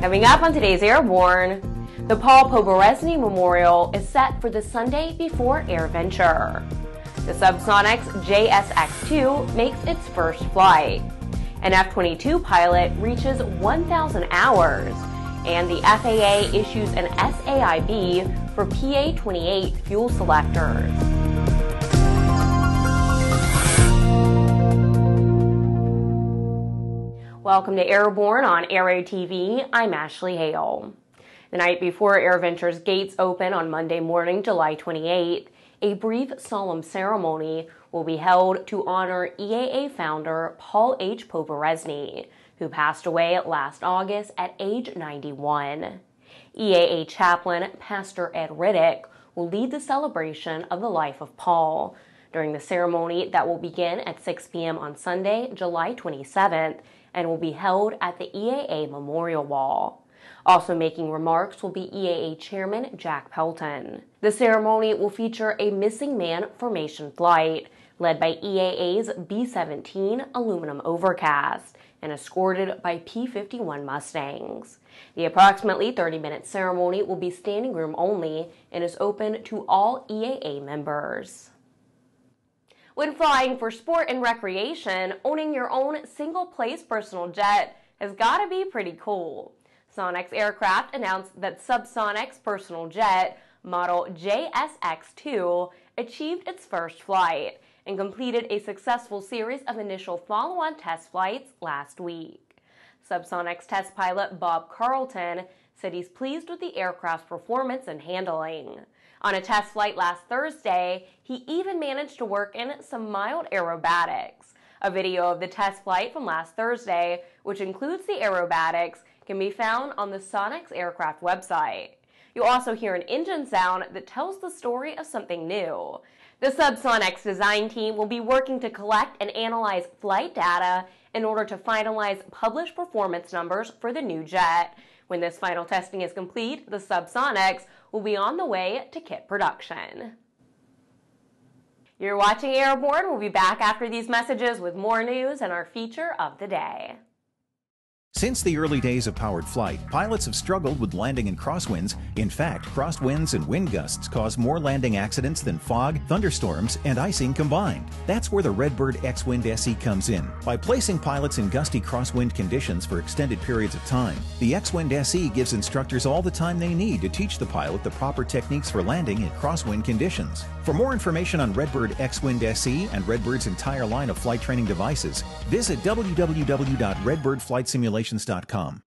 Coming up on today's Airborne, the Paul Poberezny Memorial is set for the Sunday before AirVenture. The SubSonex JSX-2 makes its first flight. An F-22 pilot reaches 1,000 hours, and the FAA issues an SAIB for PA-28 fuel selectors. Welcome to Airborne on Aero TV. I'm Ashley Hale. The night before AirVenture's gates open on Monday morning, July 28th, a brief solemn ceremony will be held to honor EAA founder Paul H. Poberezny, who passed away last August at age 91. EAA chaplain Pastor Ed Riddick will lead the celebration of the life of Paul during the ceremony that will begin at 6 p.m. on Sunday, July 27th and will be held at the EAA Memorial Wall. Also making remarks will be EAA Chairman Jack Pelton. The ceremony will feature a missing man formation flight led by EAA's B 17 aluminum overcast and escorted by P 51 Mustangs. The approximately 30 minute ceremony will be standing room only and is open to all EAA members. When flying for sport and recreation, owning your own single place personal jet has got to be pretty cool. Sonex Aircraft announced that SubSonex personal jet, model JSX2, achieved its first flight and completed a successful series of initial follow on test flights last week. SubSonex test pilot Bob Carlton said he's pleased with the aircraft's performance and handling. On a test flight last Thursday, he even managed to work in some mild aerobatics. A video of the test flight from last Thursday, which includes the aerobatics, can be found on the Sonex aircraft website. You'll also hear an engine sound that tells the story of something new. The SubSonex design team will be working to collect and analyze flight data in order to finalize published performance numbers for the new jet. When this final testing is complete, the SubSonex will be on the way to kit production. You're watching Airborne. We'll be back after these messages with more news and our feature of the day. Since the early days of powered flight, pilots have struggled with landing in crosswinds. In fact, crosswinds and wind gusts cause more landing accidents than fog, thunderstorms, and icing combined. That's where the Redbird X-Wind SE comes in. By placing pilots in gusty crosswind conditions for extended periods of time, the X-Wind SE gives instructors all the time they need to teach the pilot the proper techniques for landing in crosswind conditions. For more information on Redbird X-Wind SE and Redbird's entire line of flight training devices, visit www.redbirdflightsimulations.com.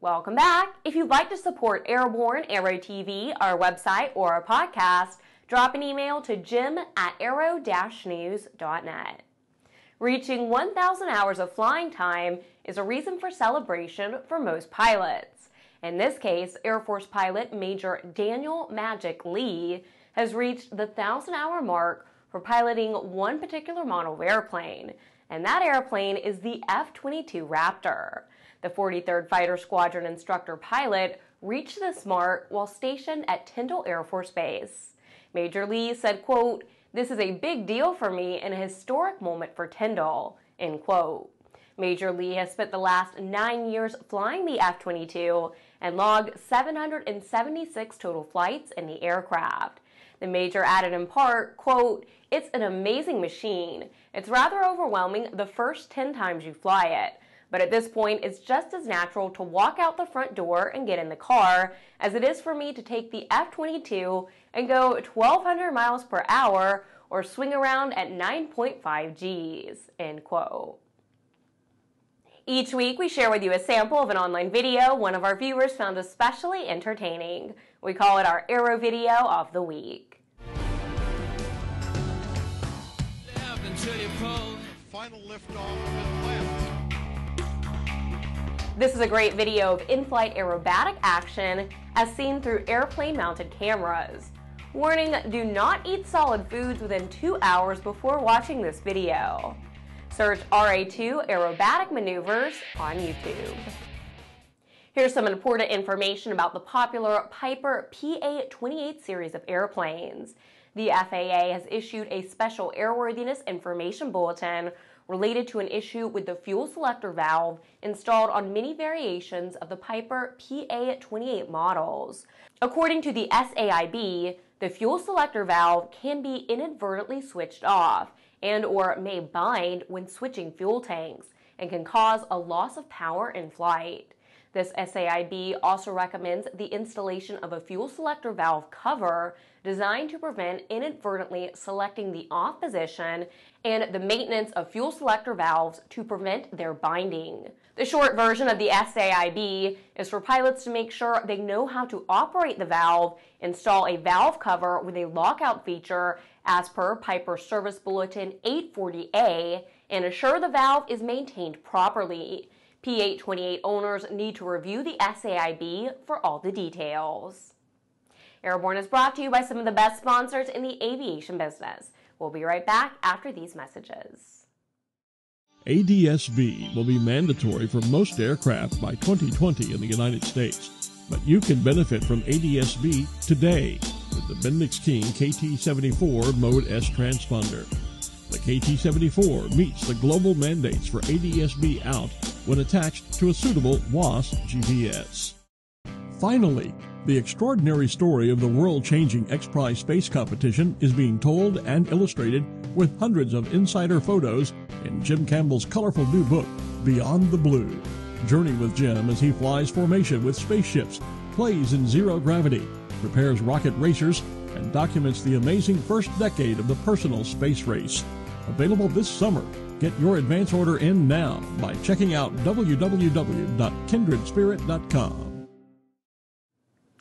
Welcome back. If you'd like to support Airborne, Aero TV, our website, or our podcast, drop an email to jim at aero-news.net. Reaching 1,000 hours of flying time is a reason for celebration for most pilots. In this case, Air Force pilot Major Daniel Magic Lee has reached the 1,000 hour mark for piloting one particular model of airplane, and that airplane is the F 22 Raptor. The 43rd Fighter Squadron instructor pilot reached this mark while stationed at Tyndall Air Force Base. Major Lee said, quote, This is a big deal for me and a historic moment for Tyndall, end quote. Major Lee has spent the last nine years flying the F 22 and logged 776 total flights in the aircraft. The major added in part, quote, It's an amazing machine. It's rather overwhelming the first 10 times you fly it. But at this point, it's just as natural to walk out the front door and get in the car as it is for me to take the F 22 and go 1,200 miles per hour or swing around at 9.5 Gs. End quote. Each week, we share with you a sample of an online video one of our viewers found especially entertaining. We call it our Aero Video of the Week. Final This is a great video of in-flight aerobatic action as seen through airplane-mounted cameras. Warning, do not eat solid foods within two hours before watching this video. Search RA2 aerobatic maneuvers on YouTube. Here's some important information about the popular Piper PA-28 series of airplanes. The FAA has issued a special airworthiness information bulletin related to an issue with the fuel selector valve installed on many variations of the Piper PA28 models. According to the SAIB, the fuel selector valve can be inadvertently switched off and or may bind when switching fuel tanks and can cause a loss of power in flight. This SAIB also recommends the installation of a fuel selector valve cover designed to prevent inadvertently selecting the off position and the maintenance of fuel selector valves to prevent their binding. The short version of the SAIB is for pilots to make sure they know how to operate the valve, install a valve cover with a lockout feature as per Piper Service Bulletin 840A, and assure the valve is maintained properly. PA-28 owners need to review the SAIB for all the details. Airborne is brought to you by some of the best sponsors in the aviation business. We'll be right back after these messages. ADSB will be mandatory for most aircraft by 2020 in the United States, but you can benefit from ADSB today with the Bendix King KT74 Mode S transponder. The KT74 meets the global mandates for ADSB out when attached to a suitable WAAS GPS. Finally, the extraordinary story of the world changing X Prize space competition is being told and illustrated with hundreds of insider photos in Jim Campbell's colorful new book, Beyond the Blue. Journey with Jim as he flies formation with spaceships, plays in zero gravity, prepares rocket racers, and documents the amazing first decade of the personal space race. Available this summer. Get your advance order in now by checking out www.kindredspirit.com.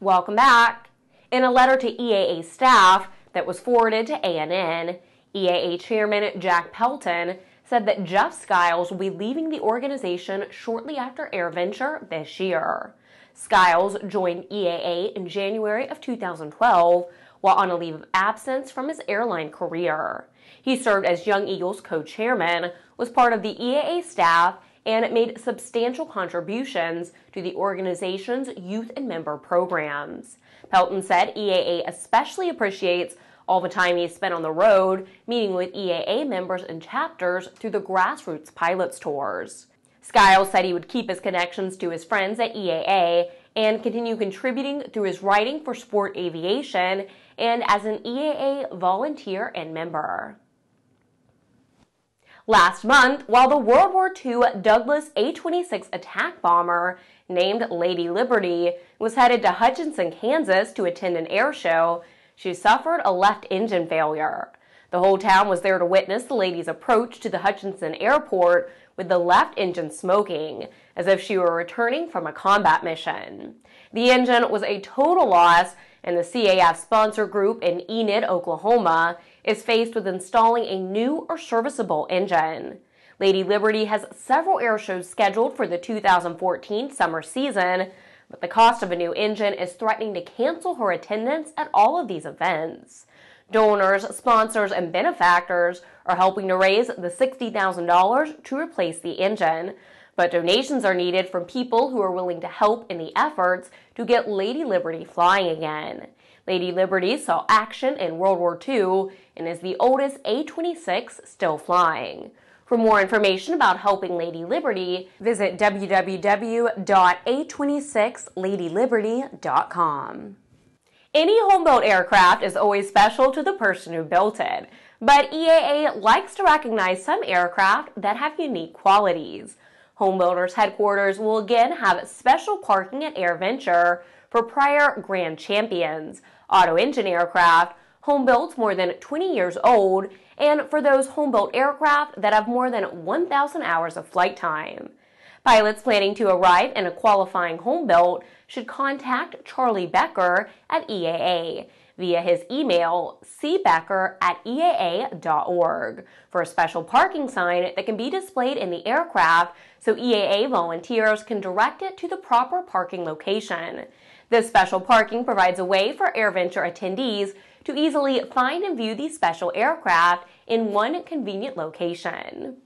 Welcome back. In a letter to EAA staff that was forwarded to ANN, EAA Chairman Jack Pelton said that Jeff Skiles will be leaving the organization shortly after AirVenture this year. Skiles joined EAA in January of 2012 while on a leave of absence from his airline career. He served as Young Eagles co-chairman, was part of the EAA staff, and made substantial contributions to the organization's youth and member programs. Pelton said EAA especially appreciates all the time he spent on the road, meeting with EAA members and chapters through the grassroots pilots tours. Skiles said he would keep his connections to his friends at EAA and continue contributing through his writing for sport aviation and as an EAA volunteer and member. Last month, while the World War II Douglas A-26 attack bomber named Lady Liberty was headed to Hutchinson, Kansas to attend an air show, she suffered a left engine failure. The whole town was there to witness the lady's approach to the Hutchinson airport with the left engine smoking, as if she were returning from a combat mission. The engine was a total loss, and the CAF sponsor group in Enid, Oklahoma, is faced with installing a new or serviceable engine. Lady Liberty has several air shows scheduled for the 2014 summer season, but the cost of a new engine is threatening to cancel her attendance at all of these events. Donors, sponsors, and benefactors are helping to raise the $60,000 to replace the engine, but donations are needed from people who are willing to help in the efforts to get Lady Liberty flying again. Lady Liberty saw action in World War II and is the oldest A-26 still flying. For more information about helping Lady Liberty, visit www.a26ladyliberty.com. Any homebuilt aircraft is always special to the person who built it, but EAA likes to recognize some aircraft that have unique qualities. Homebuilders headquarters will again have special parking at AirVenture for prior grand champions, auto engine aircraft, home built more than 20 years old, and for those home built aircraft that have more than 1,000 hours of flight time. Pilots planning to arrive in a qualifying home built should contact Charlie Becker at EAA via his email cbecker at eaa.org for a special parking sign that can be displayed in the aircraft so EAA volunteers can direct it to the proper parking location. This special parking provides a way for AirVenture attendees to easily find and view these special aircraft in one convenient location.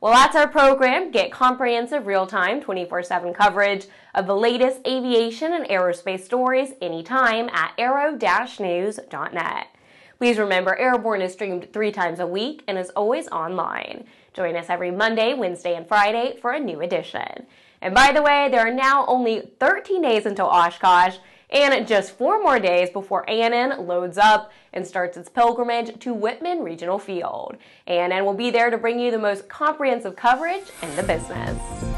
Well, that's our program. Get comprehensive real-time 24-7 coverage of the latest aviation and aerospace stories anytime at aero-news.net. Please remember Airborne is streamed three times a week and is always online. Join us every Monday, Wednesday, and Friday for a new edition. And by the way, there are now only 13 days until Oshkosh and just four more days before ANN loads up and starts its pilgrimage to Wittman Regional Field. ANN will be there to bring you the most comprehensive coverage in the business.